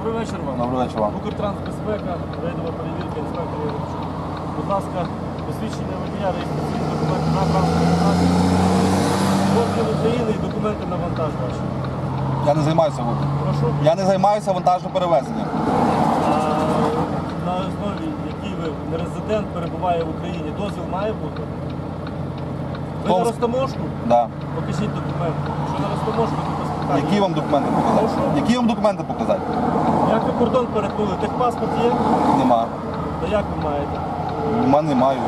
Доброго вечора вам. Укртрансбезпека, рейдова перевірка, інспектор Євчук. Будь ласка, посвідчення водія, реєстраційні документи на транспортний засіб. Дозвіл України і документи на вантаж ваші. Я не займаюся водом. Прошу. Я не займаюся вантажним перевезенням. А, на основі, якій ви резидент перебуває в Україні, дозвіл має бути? Ви Хто на розтаможку? Да. Покажіть документи. Якщо на розтаможку, то. Які вам документи показати? Прошу? Які вам документи показати? Як ви кордон перетнули? Техпаспорт є? Нема. Та як ви маєте? У мене немає.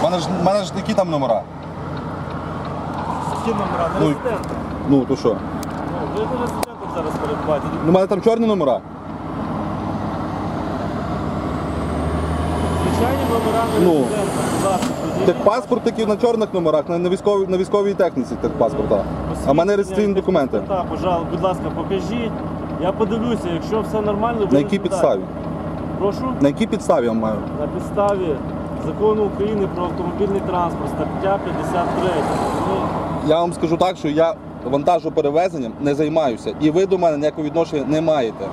У мене ж, у мене ж які там номера? Які номера? Не Ну, резидент. Ну, то що? Ну, ви не резидентом зараз перебуваєте. У мене там чорні номера. Звичайні номера не Ну. резидента. Будь ласка, тоді- Техпаспорт такий на чорних номерах, на, на, військовій, на військовій техніці техпаспорта. А в мене реєстраційні документи. Так, пожалуйста, будь ласка, покажіть. Я подивлюся, якщо все нормально, буде. На якій підставі? Прошу. На якій підставі я маю? На підставі закону України про автомобільний транспорт, стаття 53. Я вам скажу так, що я вантажоперевезенням не займаюся. І ви до мене ніякого відношення не маєте.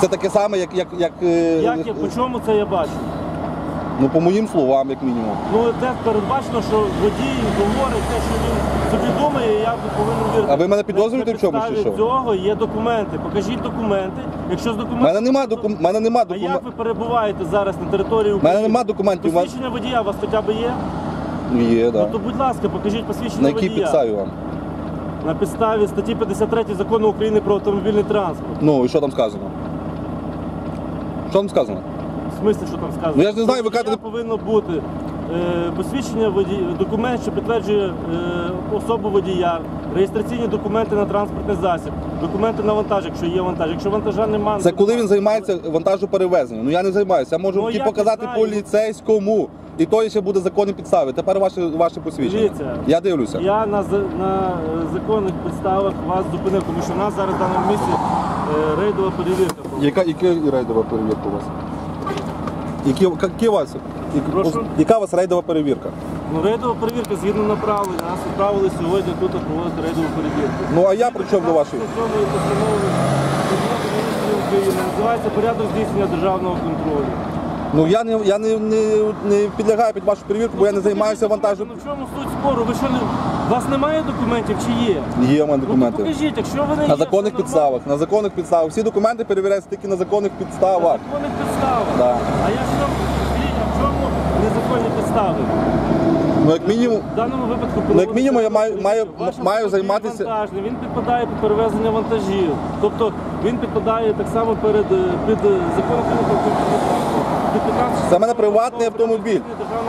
Це таке саме, як, як, як, е, Як я, по чому це я бачу? Ну, по моїм словам, як мінімум. Ну, де передбачено, що водій говорить те, що він собі думає, і я повинен вірити. А ви мене підозрюєте в чомусь, чи що? цього є документи. Покажіть документи. Якщо з У документів... мене нема докум... мене нема А як ви перебуваєте зараз на території У України? мене нема документів. Посвідчення водія у вас хоча б є? Є, Ну да. то, будь ласка, покажіть посвідчення На якій підставі вам? На підставі статті 53 закону України про автомобільний транспорт. Ну і що там сказано? Що там сказано? Смислі, що там сказано? Ну, я ж не знаю, ви кажете- повинно бути е, посвідчення водія, документ, що підтверджує е, особу водія, реєстраційні документи на транспортний засіб, документи на вантаж, якщо є вантаж. Якщо вантажа немає, Це коли він займається вантажоперевезенням. Ну я не займаюся. Я можу Ну, я показати знаю. поліцейському. І то ще буде законні підстави. Тепер ваші, ваші посвідчення. Дивіться. Я дивлюся. Я на, за- на е, законних підставах вас зупинив, тому що в нас зараз в даному місці е, рейдова перевірка. Яка, яка рейдова перевірка у вас? Які, які у вас? Прошу? Яка у вас рейдова перевірка? Ну, рейдова перевірка згідно направлення. Нас відправили сьогодні тут проводити рейдову перевірку. Ну а я при чому до вашої? Постанови Кабінету Міністрів України називається порядок здійснення державного контролю. Ну я не я не, не, не підлягаю під вашу перевірку, бо я не займаюся вантажем. Ну в чому суть спору? Ви що не у вас немає документів чи є? Є в мене Ну, то документи. покажіть, якщо вони На є, законних все підставах. На законних підставах. Всі документи перевіряються тільки на законних нормально. На підставах. законних підставах. Да. А я що скажіть, а в чому підстави? Ну як мінімум, В даному випадку Ну, як мінімум, я маю- маю- Ваш маю автомобіль займатися- вантажний, він підпадає під перевезення вантажів. Тобто він підпадає так само перед е, під е, законом України про автомобільний транспорт. Під 15 Це в мене приватний автомобіль.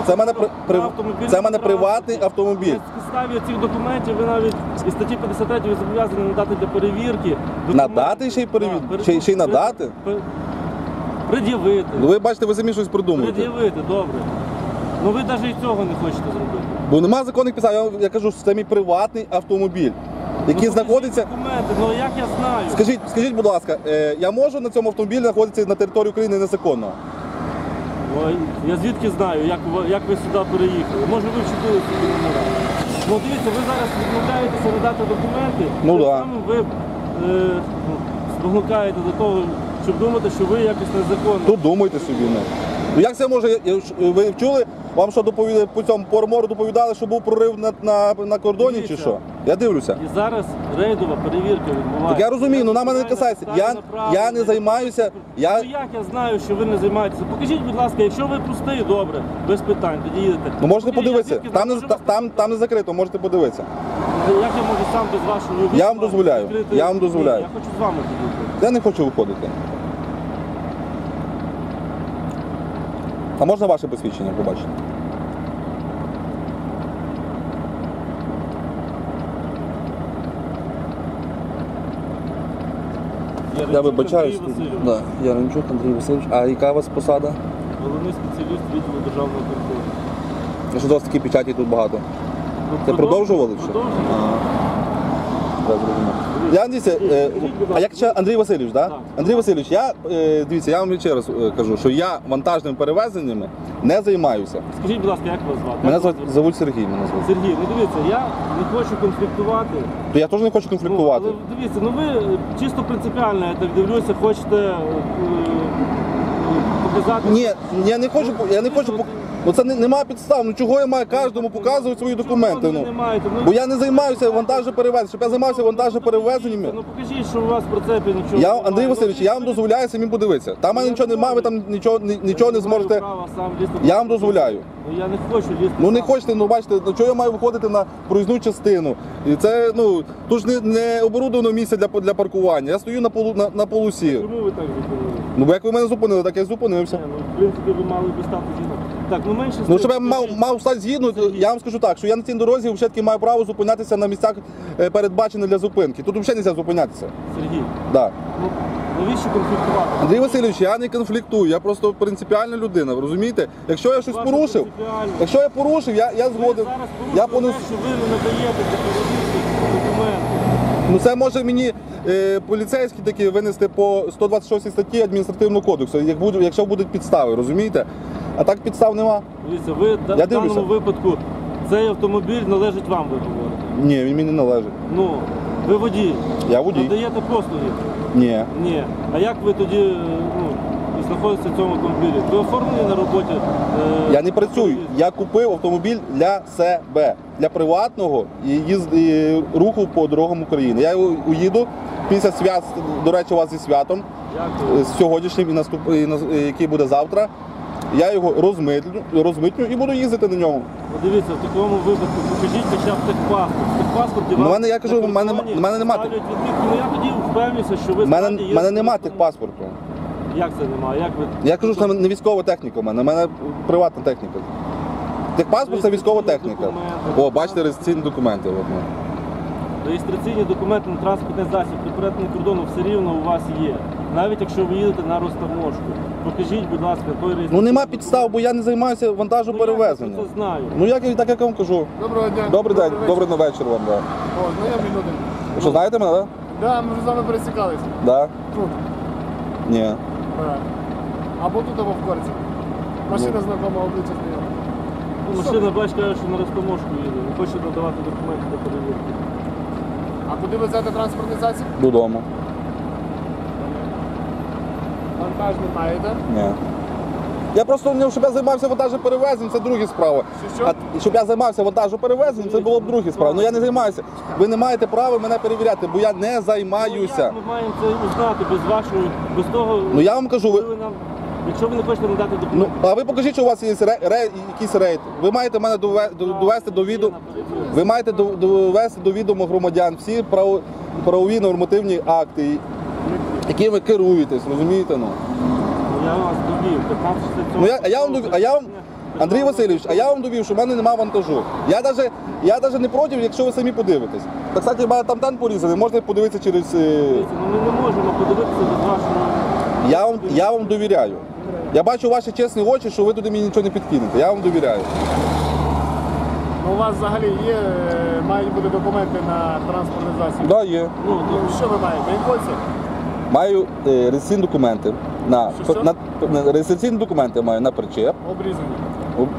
Це в мене при- при- автомобільний це в мене транспорт. приватний автомобіль. На підставі цих документів ви навіть із статті 53 ви зобов'язані надати для перевірки. документи. Надати ще й перевір- Так, ще й- ще й надати? пер- Пред'явити. Ну ви бачите, ви самі щось придумуєте. Пред'явити, добре. Ну ви навіть і цього не хочете зробити. Бо нема законних підстав. Я, я кажу, що це мій приватний автомобіль, який Ну, знаходиться. покажіть Документи, ну як я знаю? Скажіть, скажіть, будь ласка, е, я можу на цьому автомобілі знаходитися на території України незаконно? Ой, я звідки знаю, як, ви- як ви сюди переїхали? Може ви вчепили собі номера? Ну дивіться, ви зараз відмовляєтеся надати документи, Ну тим да. самим ви е, ну, спонукаєте до того, щоб думати, що ви якось незаконно. Тут думайте собі. Ну, ну як це може? я- я ж- Ви чули? Вам що доповідали по цьому по армору доповідали, що був прорив на, на, на кордоні чи що? Я дивлюся. І зараз рейдова перевірка відбувається. Так я розумію, ну, на мене не касається. Я- я не займаюся, я- Ну як я знаю, що ви не займаєтеся? Покажіть, будь ласка, якщо ви простий, добре, без питань, тоді їдете. Ну можете Покажіть, подивитися. я звідки Там не та- там, там не закрито, можете подивитися. Як я можу сам без вашої Я вам дозволяю. Я вам дозволяю. Я хочу з вами подивитися. Я не хочу виходити. А можна ваше посвідчення побачити? Я вибачаюсь. Да, Яремчук Андрій Васильович. А яка у вас посада? Головний спеціаліст відділу державного контролю. Що у вас такі печаті тут багато. Ну, Це продовж- продовжували? Продовжуємо. Я дивіться, е, а як ще Андрій Васильович, да? Так. Андрій Васильович, я е, дивіться, я вам ще раз е, кажу, що я вантажними перевезеннями не займаюся. Скажіть, будь ласка, як вас звати? Мене Як вас зовуть Сергій. Мене звуть. Сергій, ну дивіться, я не хочу конфліктувати. То я теж не хочу конфліктувати. Ну, але дивіться, ну ви е, чисто принципіально, я так дивлюся, хочете е, е, показати. Ні, я не хочу, я не хочу. пок- Ну це не, немає підстав. Ну чого я маю кожному показувати свої документи? Ну бо я не займаюся вантажоперевезенням. Щоб я займався вантажоперевезеннями. Ну покажіть, що у вас в прицепі нічого. Я. Андрій Васильович, я вам дозволяю самим подивитися. Там Я нічого немає, ви там нічого нічого не зможете. Я вам дозволяю. Ну я не хочу лізти. Ну не хочете, ну бачите, ну чого я маю виходити на проїзну частину? І це ну тут ж не, не оборудовано місце для, для паркування. Я стою на полу на, на полосі. Чому ви так зупинили? Ну бо як ви мене зупинили, так я зупинився. Ну, в принципі, ви мали би стати згідно. Так, ну менше Ну щоб я мав, мав стати згідно, то я вам скажу так, що я на цій дорозі все-таки маю право зупинятися на місцях е, передбачених для зупинки. Тут взагалі не можна зупинятися. Сергій, Да. ну навіщо конфліктувати? Андрій Васильович, я не конфліктую, я просто принципіальна людина. Ви розумієте? Якщо я щось Ваше порушив, якщо я порушив, я, я Ви згоден. зараз Я порушуєте понес... те, що ви не надаєте для перевірки документи. Ну це може мені е, поліцейські такі винести по 126 статті адміністративного кодексу, як будуть, якщо будуть підстави, розумієте? А так підстав нема. Дивіться, ви да- Я в даному дивлюся. випадку цей автомобіль належить вам, ви говорите. Ні, він мені не належить. Ну, ви водій. Я водій. Надаєте послуги. Ні. Ні. А як ви тоді е, ну, знаходитеся в цьому автомобілі? Ви оформлені на роботі? е, Я не працюю. Я купив автомобіль для себе, для приватного і їзд... і руху по дорогам України. Я уїду після свят, до речі, у вас зі святом, Дякую. е, з сьогоднішнім і наступ... і і який буде завтра. Я його розмитню, розмитню і буду їздити на ньому. Ну, Дивіться, в такому випадку покажіть хоча б техпаспорт. В техпаспорті Ну, мене, я кажу, на в мене- кордоні в мене нема ставлять відмітку. Ну я тоді впевнюся, що ви У мене, справді в мене є- нема техпаспорту. Як це немає? Як ви... Я кажу, що це не військова техніка у мене, у мене приватна техніка. Техпаспорт це військова техніка. О, бачите, реєстраційні документи. От. Реєстраційні документи на транспортний засіб при перетині кордону все рівно у вас є. Навіть якщо ви їдете на розтаможку. Покажіть, будь ласка, той реєстраційний Ну нема підстав, бо я не займаюся Ну, вантажом я це знаю. Ну як я- так як я вам кажу. Доброго дня. Добрий день, добрий вечір вам. Да. О, знайомі люди. Ви що знаєте мене, так? Да, ми вже з вами пересікалися. Да? Тут. Ні. Так. Або тут, або в корці. Машина знакома, обличчя знайома. Ну, Машина, бач, каже, що на розтаможку їде. Не хоче надавати документи для перевірки. А куди ви взяти транспортний засіб? Додому. Вантаж не маєте. Ні. Я просто ну, щоб я займався вантажем перевезенням, це друга справа. Що, що? А щоб я займався вантажем перевезенням, це було б друга справа. Ну я не займаюся. Ви не маєте права мене перевіряти, бо я не Ну, займаюся. як ми маємо це узнати без вашого, без того, Ну я вам кажу, ви. коли нам, якщо ви не хочете надати Ну, документи. а ви покажіть, що у вас є ре, ре, якийсь рейд. Ви маєте мене дове- до- довести до відома. Ви маєте до- довести до відома громадян всі право- правові нормативні акти, які ви керуєтесь, розумієте? Ну. Ну, Я вас довів, 15 Ну, я- а я вам довів- а я вам- Андрій Васильович, а я вам довів, що в мене немає вантажу. Я навіть я даже не проти, якщо ви самі подивитесь. Так, кстати, в мене там тан порізаний, можна подивитися через. е, Дивіться, ну, ми не можемо подивитися без вашого. Я вам, я вам довіряю. Я бачу ваші чесні очі, що ви туди мені нічого не підкинете. Я вам довіряю. Ну, у вас взагалі є, е, мають бути документи на транспортний засіб. Да, є. Ну, Ну, то- що ви маєте? Інфольці? Маю е, реєстраційні документи. На, Що, що? на, на реєстраційні документи маю на причеп. Обрізані.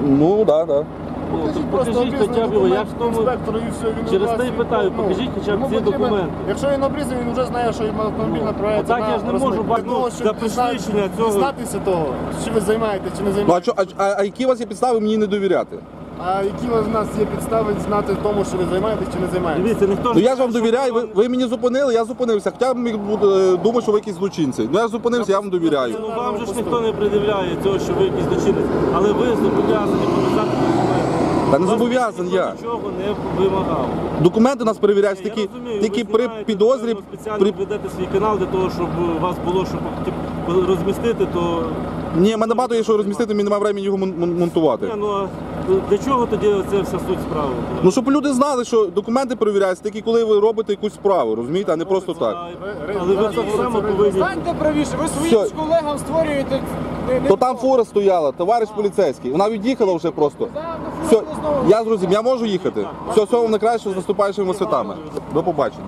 Ну, так, да, так. Да. ну, то Покажіть обрізаний хоча б його, я ж тому. інспектору і все, він Через те й і- питаю, ну, покажіть хоча б ці потрібен- документи. Якщо він обрізаний, він вже знає, що йому автомобіль Ну, направляється отак я ж не можу бачити, ну, дізна- посвідчення цього. Дізнатися того, чи ви займаєтесь, чи не Ну, а, займаєтесь. чо, а, а, а які у вас є підстави мені не довіряти? А які у нас є підстави знати тому, що ви займаєтесь чи не займаєтесь? Дивіться, ніхто Ну я ж вам довіряю, ви, ви мені зупинили, я зупинився. Хоча б міг бути, е, думав, що ви якісь злочинці. Ну я зупинився, я вам довіряю. Ну вам же ж ніхто не пред'являє цього, що ви якісь злочинець, але ви зобов'язані показати документи. Та не Вас зобов'язаний ніхто я. Нічого не вимагав. Документи нас перевіряють Я тільки, розумію, тільки ви при знімаєте, підозрі. ви спеціально При... ведете свій канал для того, щоб у вас було, щоб типу, розмістити, то Ні, в мене багато є що розмістити, мені немає времени його мон- мон- монтувати. Ні, ну а для чого тоді це вся суть справи? Ну щоб люди знали, що документи перевіряються тільки коли ви робите якусь справу, розумієте, а не просто так. Але ви так само повинні. Станьте правіше, ви своїм Все. колегам створюєте. не- не То там фура стояла, товариш поліцейський. Вона від'їхала вже просто. Да, ну, Все, знову. я зрозумів, я можу їхати. Все, всього вам найкраще з наступаючими святами. До побачення.